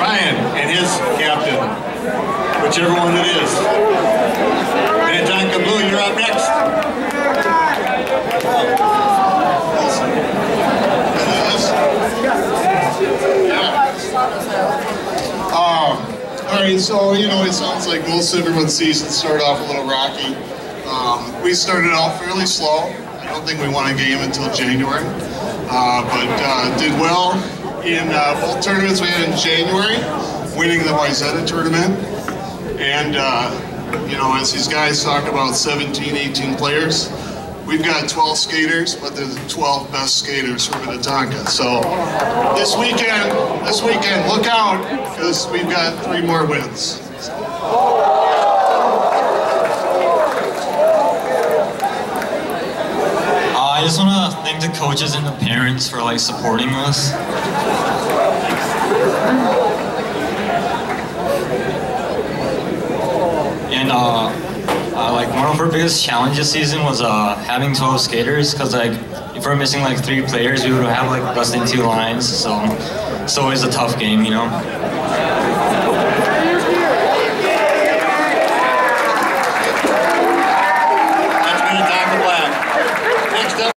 Ryan and his captain, whichever one it is. Minnetonka Blue, you're up next. Um, all right, so you know, it sounds like most everyone's season started off a little rocky. Um, we started off fairly slow. I don't think we won a game until January, uh, but uh, did well in uh, both tournaments we had in January, winning the Wayzata tournament, and uh, you know, as these guys talk about 17, 18 players. We've got 12 skaters, but they're the 12 best skaters from Minnetonka. So this weekend, this weekend, look out because we've got three more wins. Uh, I just want to thank the coaches and the parents for like supporting us. And uh, uh, like one of our biggest challenges this season was uh, having 12 skaters because like if we're missing like three players, we would have like less than two lines. So it's always a tough game, you know.